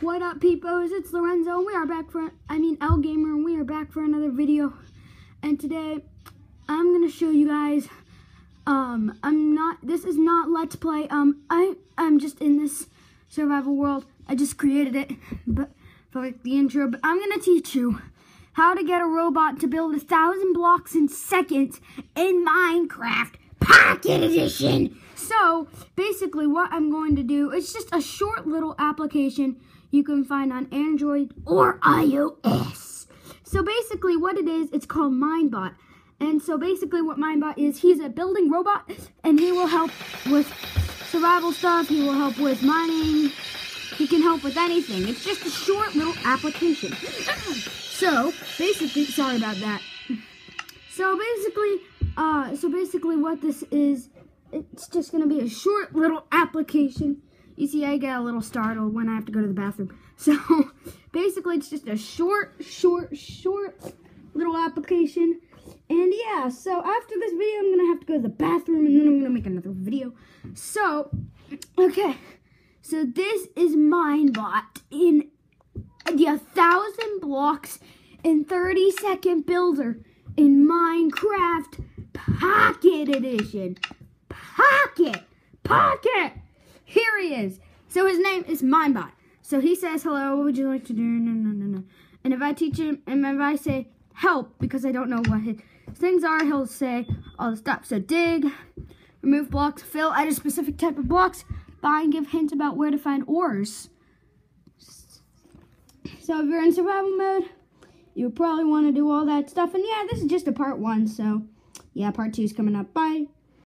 What up, peepos? It's Lorenzo, and we are back for, I mean, L Gamer, and we are back for another video. And today, I'm gonna show you guys, um, I'm not, this is not Let's Play, um, I, I'm just in this survival world. I just created it, but, for like the intro, but I'm gonna teach you how to get a robot to build a thousand blocks in seconds in Minecraft Pocket Edition. So, basically what I'm going to do, it's just a short little application you can find on Android or iOS. So basically what it is, it's called Minebot. And so basically what Minebot is, he's a building robot and he will help with survival stuff, he will help with mining, he can help with anything. It's just a short little application. so basically, sorry about that. So basically, uh, so basically what this is, it's just gonna be a short little application you see, I get a little startled when I have to go to the bathroom. So, basically, it's just a short, short, short little application. And yeah, so after this video, I'm going to have to go to the bathroom and then I'm going to make another video. So, okay. So this is Minebot in the 1,000 blocks in 30 second builder in Minecraft Pocket Edition. Pocket! Pocket! Here he is. So his name is Minebot. So he says, hello, what would you like to do? No, no, no, no. And if I teach him, and if I say help, because I don't know what his things are, he'll say oh, all the stuff. So dig, remove blocks, fill, add a specific type of blocks, buy and give hints about where to find ores. So if you're in survival mode, you probably want to do all that stuff. And yeah, this is just a part one, so yeah, part two is coming up. Bye.